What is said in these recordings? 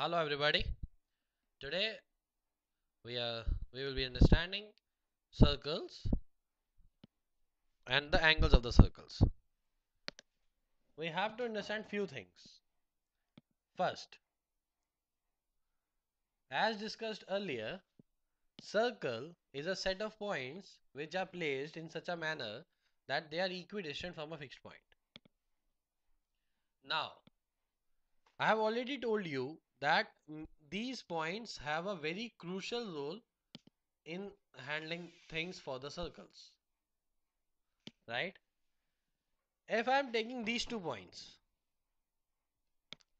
Hello everybody. Today we are we will be understanding circles and the angles of the circles. We have to understand few things. First, as discussed earlier, circle is a set of points which are placed in such a manner that they are equidistant from a fixed point. Now, I have already told you that mm, these points have a very crucial role in handling things for the circles. Right? If I am taking these two points,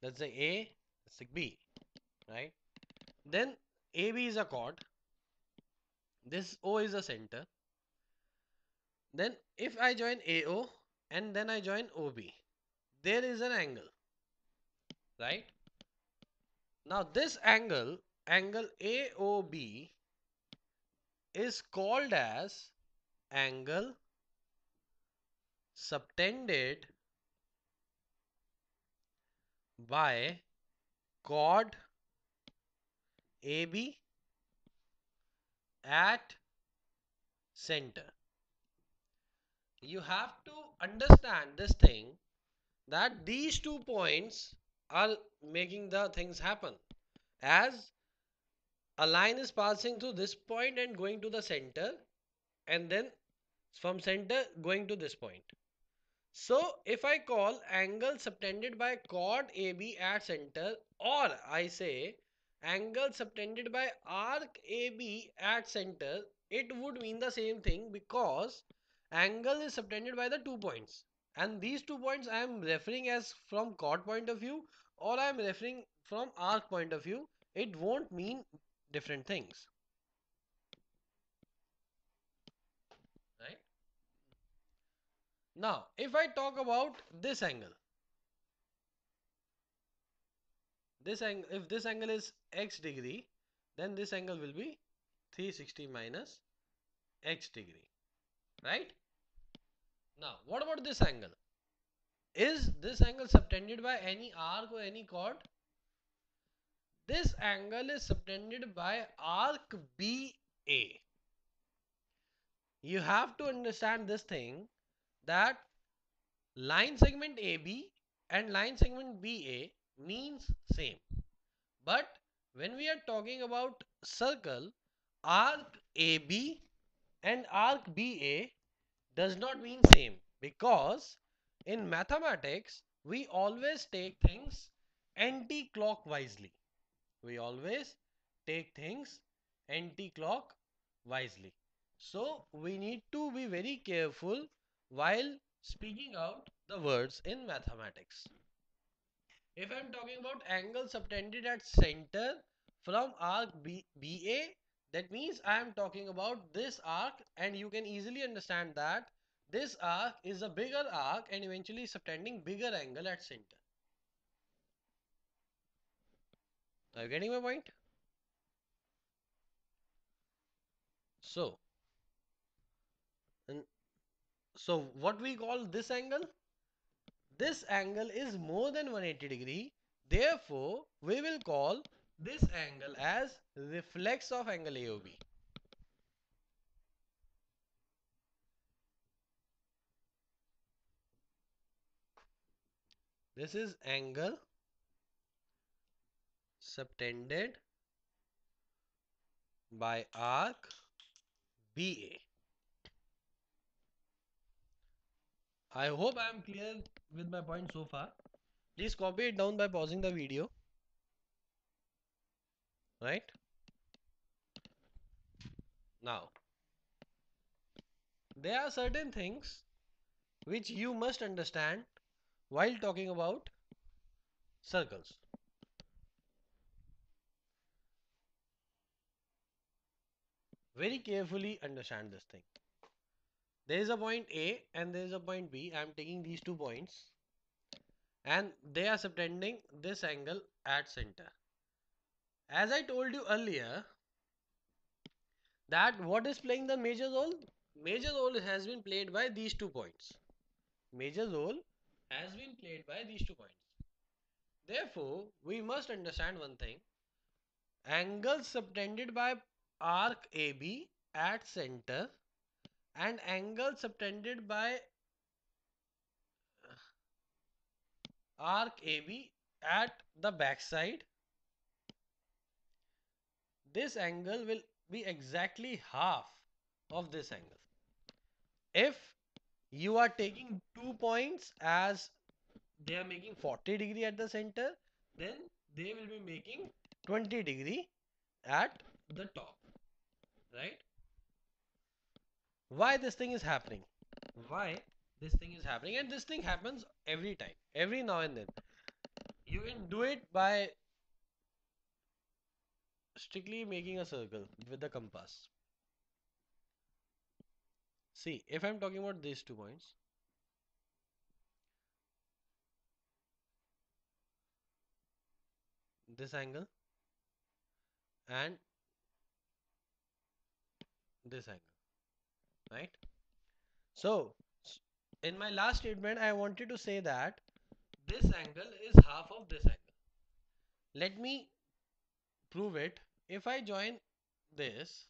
let's say A, let's say B, right? Then AB is a chord, this O is a center. Then if I join AO and then I join OB, there is an angle, right? Now this angle, angle AOB is called as angle subtended by chord AB at center. You have to understand this thing that these two points are making the things happen as a line is passing through this point and going to the center and then from center going to this point. So if I call angle subtended by chord AB at center or I say angle subtended by arc AB at center it would mean the same thing because angle is subtended by the two points and these two points I am referring as from chord point of view or I am referring from arc point of view, it won't mean different things. Right? Now, if I talk about this angle, this angle, if this angle is x degree, then this angle will be 360 minus x degree. Right? Now, what about this angle? Is this angle subtended by any arc or any chord? This angle is subtended by arc BA. You have to understand this thing that line segment AB and line segment BA means same. But when we are talking about circle, arc AB and arc BA does not mean same because in mathematics, we always take things anti-clockwisely. We always take things anti-clockwisely. So we need to be very careful while speaking out the words in mathematics. If I'm talking about angle subtended at center from arc B, BA, that means I am talking about this arc and you can easily understand that this arc is a bigger arc and eventually subtending bigger angle at center. Are you getting my point? So, and so what we call this angle? This angle is more than 180 degree. Therefore, we will call this angle as reflex of angle AOB. This is angle subtended by arc BA. I hope I am clear with my point so far. Please copy it down by pausing the video. Right? Now, there are certain things which you must understand while talking about circles. Very carefully understand this thing. There is a point A and there is a point B. I am taking these two points and they are subtending this angle at center. As I told you earlier that what is playing the major role? Major role has been played by these two points. Major role has been played by these two points. Therefore, we must understand one thing. Angle subtended by arc AB at center and angle subtended by arc AB at the backside. This angle will be exactly half of this angle. If you are taking two points as they are making 40 degree at the center, then they will be making 20 degree at the top, right? Why this thing is happening? Why this thing is happening? And this thing happens every time, every now and then. You can do it by strictly making a circle with the compass. See, if I'm talking about these two points, this angle and this angle, right? So, in my last statement, I wanted to say that this angle is half of this angle. Let me prove it. If I join this,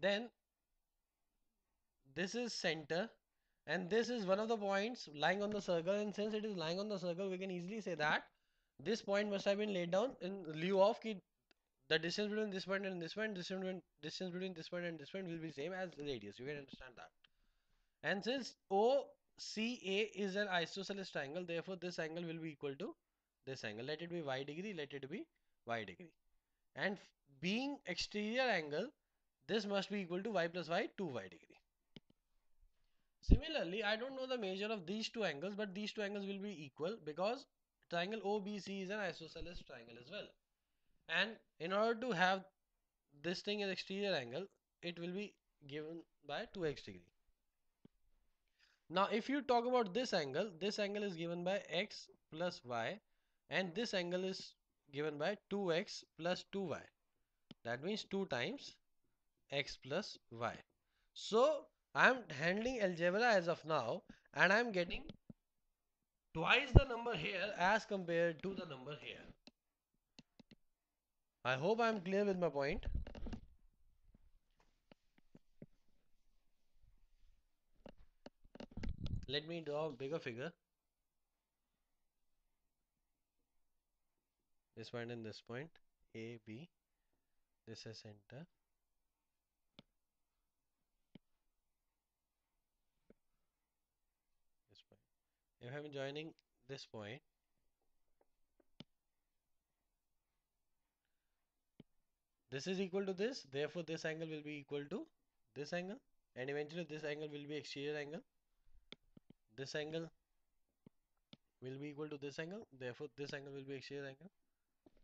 then this is center and this is one of the points lying on the circle and since it is lying on the circle we can easily say that this point must have been laid down in lieu of the distance between this point and this point distance between, distance between this point and this point will be same as the radius. You can understand that. And since OCA is an isosceles triangle therefore this angle will be equal to this angle. Let it be y degree let it be y degree and being exterior angle this must be equal to y plus y 2y degree Similarly, I don't know the measure of these two angles, but these two angles will be equal because triangle OBC is an isosceles triangle as well. And in order to have this thing as exterior angle, it will be given by 2x degree. Now, if you talk about this angle, this angle is given by x plus y and this angle is given by 2x plus 2y. That means 2 times x plus y. So, I'm handling algebra as of now and I'm getting twice the number here as compared to the number here. I hope I'm clear with my point. Let me draw a bigger figure. This point and this point, A, B, this is center. if I'm joining this point this is equal to this therefore this angle will be equal to this angle and eventually this angle will be exterior angle. This angle will be equal to this angle therefore this angle will be exterior angle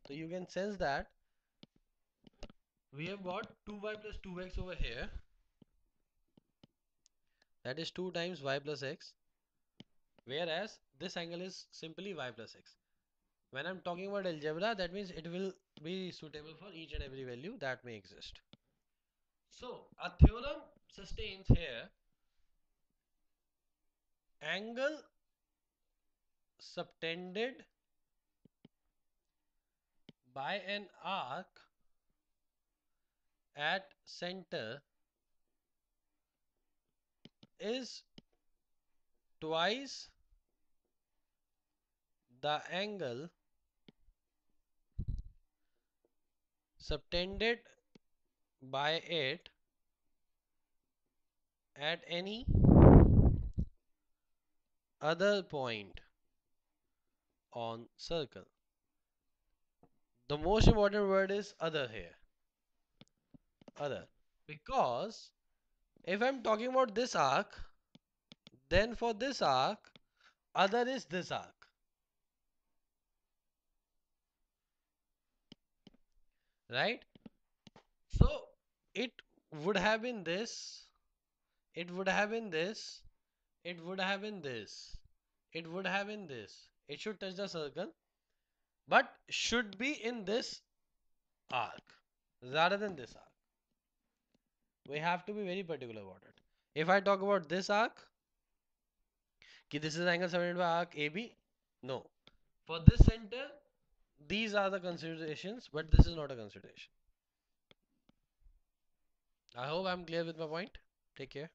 so you can sense that we have got 2y plus 2x over here that is 2 times y plus x whereas this angle is simply y plus x. When I'm talking about algebra, that means it will be suitable for each and every value that may exist. So, a theorem sustains here angle subtended by an arc at center is twice the angle subtended by it at any other point on circle. The most important word is other here. Other. Because if I'm talking about this arc, then for this arc, other is this arc. right so it would have been this it would have been this it would have been this it would have been this it should touch the circle but should be in this arc rather than this arc we have to be very particular about it if i talk about this arc ki this is angle 75 by arc ab no For this center, these are the considerations, but this is not a consideration. I hope I'm clear with my point. Take care.